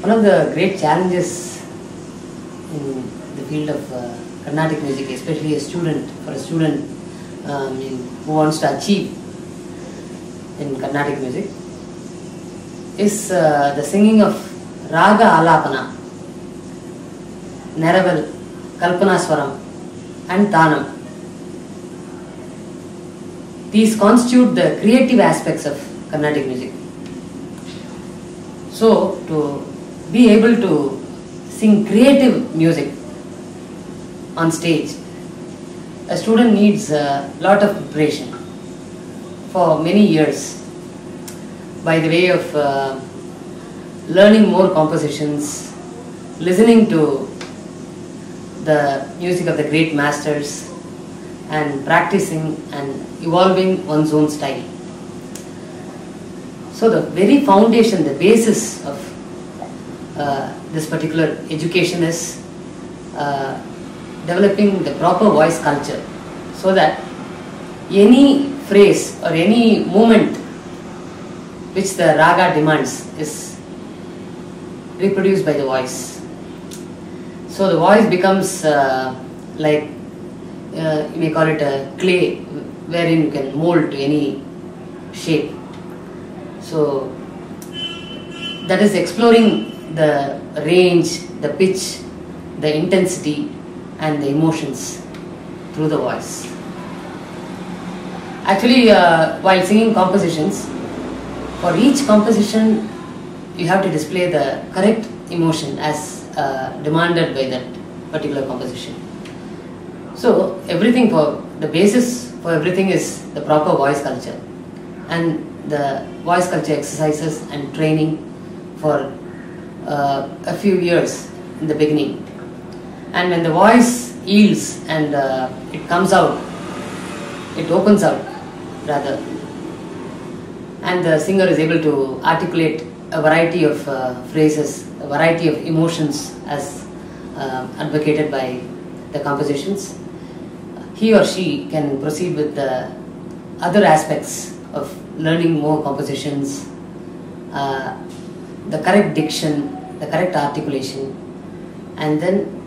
One of the great challenges in the field of uh, Carnatic music, especially a student, for a student um, who wants to achieve in Carnatic music, is uh, the singing of Raga Alapana, Neraval, Kalpanaswaram, and Tanam. These constitute the creative aspects of Carnatic music. So, to be able to sing creative music on stage, a student needs a lot of preparation for many years by the way of uh, learning more compositions, listening to the music of the great masters, and practicing and evolving one's own style. So, the very foundation, the basis of this particular education is uh, developing the proper voice culture so that any phrase or any movement which the raga demands is reproduced by the voice. So the voice becomes uh, like uh, you may call it a clay wherein you can mold to any shape. So that is exploring the range, the pitch, the intensity, and the emotions through the voice. Actually, uh, while singing compositions, for each composition, you have to display the correct emotion as uh, demanded by that particular composition. So, everything for the basis for everything is the proper voice culture and the voice culture exercises and training for uh, a few years in the beginning. And when the voice yields and uh, it comes out, it opens out rather, and the singer is able to articulate a variety of uh, phrases, a variety of emotions as uh, advocated by the compositions. He or she can proceed with the other aspects of learning more compositions, uh, the correct diction, the correct articulation, and then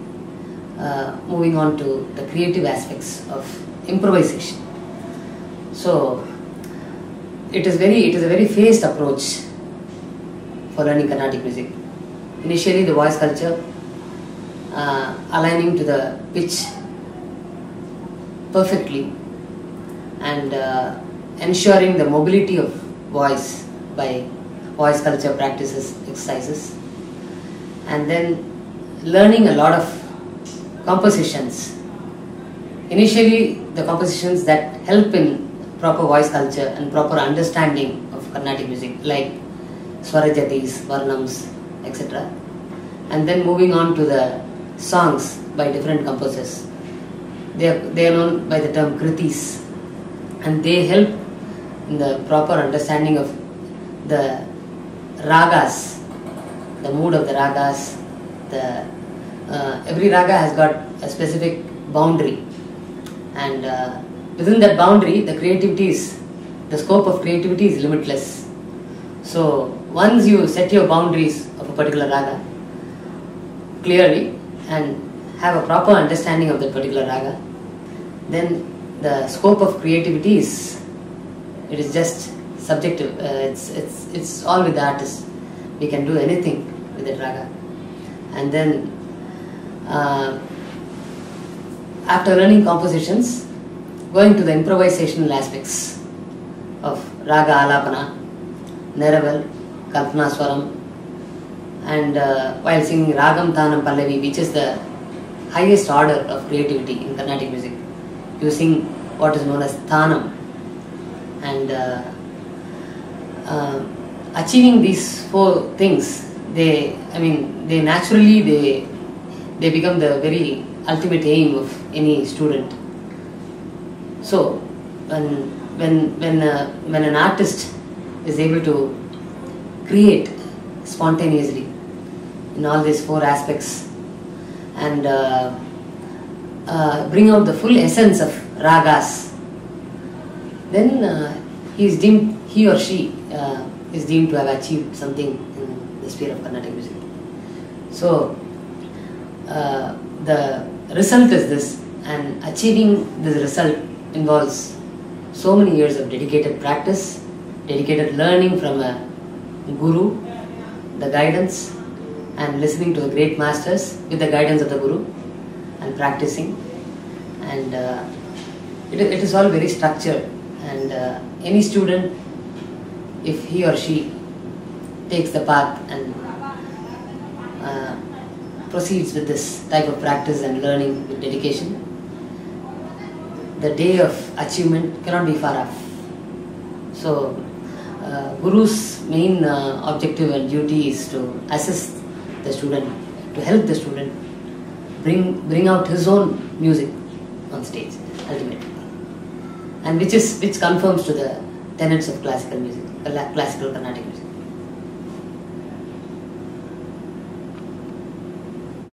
uh, moving on to the creative aspects of improvisation. So it is very it is a very phased approach for learning Carnatic music. Initially, the voice culture uh, aligning to the pitch perfectly and uh, ensuring the mobility of voice by voice culture practices, exercises, and then learning a lot of compositions. Initially, the compositions that help in proper voice culture and proper understanding of Carnatic music, like Swarajatis, Varnams, etc. And then moving on to the songs by different composers. They are, they are known by the term Kritis and they help in the proper understanding of the ragas, the mood of the ragas. The uh, every raga has got a specific boundary, and uh, within that boundary, the creativity is the scope of creativity is limitless. So once you set your boundaries of a particular raga clearly and have a proper understanding of that particular raga, then the scope of creativity is it is just subjective. Uh, it's it's it's all with the artist. We can do anything with that raga, and then uh, after learning compositions, going to the improvisational aspects of raga alapana, neraval, kalpanaswaram, and uh, while singing ragam tanam pallavi, which is the highest order of creativity in Carnatic music, you sing what is known as thanam and uh, uh, achieving these four things they i mean they naturally they they become the very ultimate aim of any student. So when when when uh, when an artist is able to create spontaneously in all these four aspects and uh, uh, bring out the full essence of ragas, then uh, he is deemed, he or she uh, is deemed to have achieved something in the sphere of Carnatic music. So uh, the result is this, and achieving this result involves so many years of dedicated practice, dedicated learning from a guru, the guidance, and listening to the great masters with the guidance of the guru, and practicing. And uh, it, it is all very structured, and uh, any student, if he or she takes the path and uh, proceeds with this type of practice and learning with dedication, the day of achievement cannot be far off. So, uh, Guru's main uh, objective and duty is to assist the student, to help the student bring bring out his own music on stage ultimately, and which is which conforms to the tenets of classical music, cla- classical Carnatic